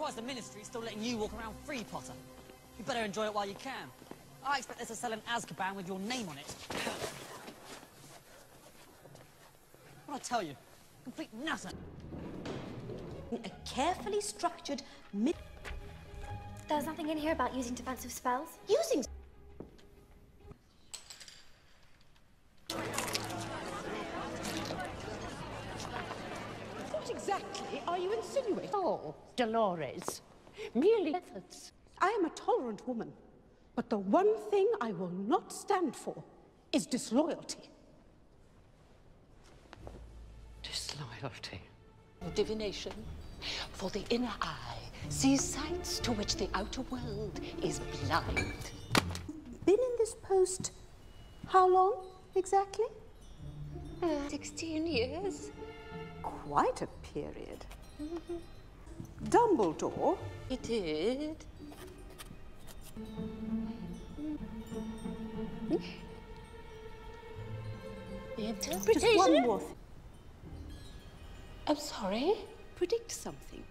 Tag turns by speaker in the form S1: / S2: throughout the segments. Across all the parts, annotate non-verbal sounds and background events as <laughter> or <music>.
S1: surprised the Ministry's still letting you walk around free, Potter. You better enjoy it while you can. I expect us to sell an Azkaban with your name on it. <sighs> What I tell you, complete nutter.
S2: A carefully structured mid.
S3: There's nothing in here about using defensive spells.
S2: Using.
S4: What exactly are you insinuating?
S5: Oh, Dolores, merely methods.
S4: I am a tolerant woman, but the one thing I will not stand for is disloyalty.
S5: Disloyalty. Divination. For the inner eye sees sights to which the outer world is blind.
S4: Been in this post how long exactly?
S5: Uh, 16 years.
S4: Quite a period. Dumbledore
S5: He did. The interpretation. Hmm?
S4: Just one more thing.
S5: I'm sorry.
S4: Predict something.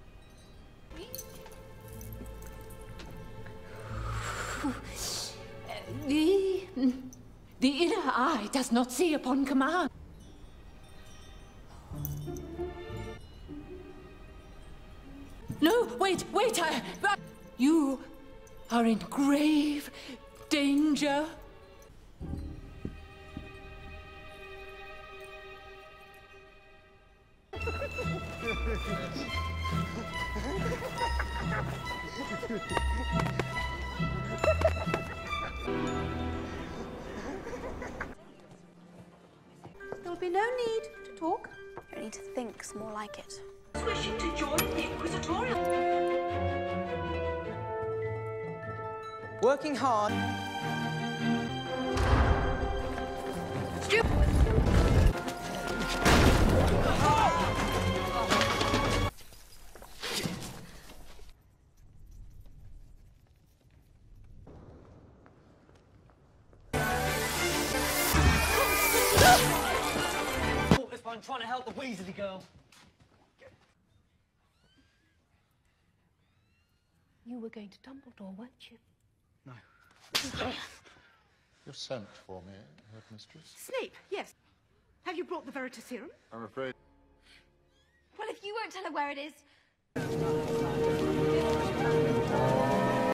S4: <sighs>
S5: The the inner eye does not see upon command. No, wait, wait! I, you are in grave danger.
S4: There'll be no need to talk.
S3: You need to think more like it.
S2: Wishing to join the Inquisitorial.
S1: Working hard. Caught this one trying to help the Weasley girl.
S5: You were going to Dumbledore, weren't you? No.
S6: You're sent for me, headmistress.
S4: Snape, yes. Have you brought the Veritaserum?
S6: I'm afraid
S3: Well, if you won't tell her where it is,